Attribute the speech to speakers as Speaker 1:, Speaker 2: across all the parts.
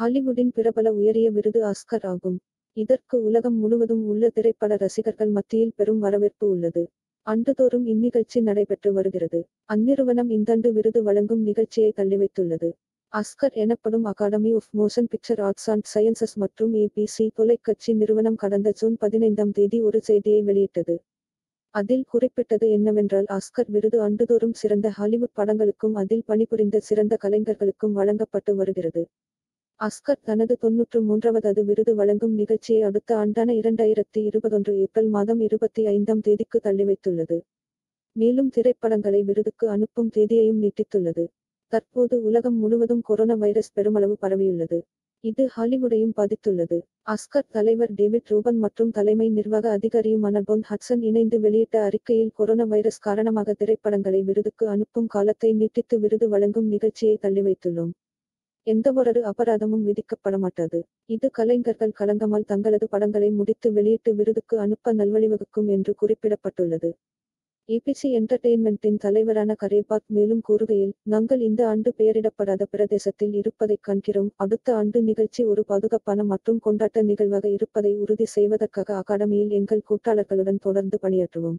Speaker 1: ஹாலிவுட்டின் பிரபல உயரிய விருது ஆஸ்கர் ஆகும். இதற்கு உலகம் முழுவதும் உள்ள திரைப்பட ரசிகர்கள் மத்தியில் பெரும் வரவேற்பு உள்ளது. அன்றுதோறும் இந்நிகழ்ச்சி நடைபெற்று வருகிறது. அந்நிறுவனம் இந்தாண்டு விருது வழங்கும் நிகழ்ச்சியை தள்ளிவைத்துள்ளது. அஸ்கர் எனப்படும் Academy of Motion Picture Arts and Sciences மற்றும் ஏபிசி தொலைக்கட்சி நிறுவனம் கடந்த ஜூன் பதினைந்தாம் தேதி ஒரு செய்தியை வெளியிட்டது. அதில் குறிப்பிட்டது என்னவென்றால் ஆஸ்கர் விருது ஆண்டுதோறும் சிறந்த ஹாலிவுட் படங்களுக்கும் அதில் பணிபுரிந்த சிறந்த கலைஞர்களுக்கும் வழங்கப்பட்டு வருகிறது. அஸ்கர் தனது தொன்னூற்று மூன்றாவது விருது வழங்கும் நிகழ்ச்சியை அடுத்த ஆண்டான இரண்டாயிரத்தி இருபத்தொன்று ஏப்ரல் மாதம் இருபத்தி ஐந்தாம் தேதிக்கு தள்ளிவைத்துள்ளது மேலும் திரைப்படங்களை விருதுக்கு அனுப்பும் தேதியையும் நீட்டித்துள்ளது. தற்போது உலகம் முழுவதும் கொரோனா வைரஸ் பெருமளவு பரவியுள்ளது. இது ஹாலிவுடையும் பாதித்துள்ளது. அஸ்கர் தலைவர் டேவிட் ரூபன் மற்றும் தலைமை நிர்வாக அதிகாரியுமான பொன் ஹட்சன் இணைந்து வெளியிட்ட அறிக்கையில் கொரோனா வைரஸ் காரணமாக திரைப்படங்களை விருதுக்கு அனுப்பும் காலத்தை நீட்டித்து விருது வழங்கும் நிகழ்ச்சியை தள்ளிவைத்துள்ளோம் எந்தவொரு அபராதமும் விதிக்கப்பட மாட்டாது இது கலைஞர்கள் களங்கமால் தங்களது படங்களை முடித்து வெளியிட்டு விருதுக்கு அனுப்ப நல்வழிவகுக்கும் என்று குறிப்பிடப்பட்டுள்ளது. ஏபிசி என்டர்டெயின்மெண்ட்டின் தலைவரான கரேபாத் மேலும் கூறுகையில் நாங்கள் இந்த ஆண்டு பெயரிடப்படாத பிரதேசத்தில் இருப்பதைக் காண்கிறோம் அடுத்த ஆண்டு நிகழ்ச்சி ஒரு பாதுகாப்பான மற்றும் கொண்டாட்ட நிகழ்வாக இருப்பதை உறுதி செய்வதற்காக அகாடமியில் எங்கள் கூட்டாளர்களுடன் தொடர்ந்து பணியாற்றுவோம்.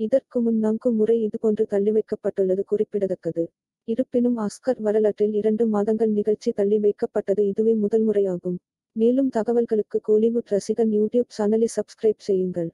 Speaker 1: இதற்கு முன் நான்கு முறை இதுபோன்று தள்ளிவைக்கப்பட்டுள்ளது குறிப்பிடத்தக்கது. இருப்பினும் ஆஸ்கர் வரலாற்றில் இரண்டு மாதங்கள் நிகழ்ச்சி தள்ளி வைக்கப்பட்டது இதுவே முதல் முறையாகும். மேலும் தகவல்களுக்கு கோலிவுட் ரசிகன் யூடியூப் சேனலை சப்ஸ்கிரைப் செய்யுங்கள்.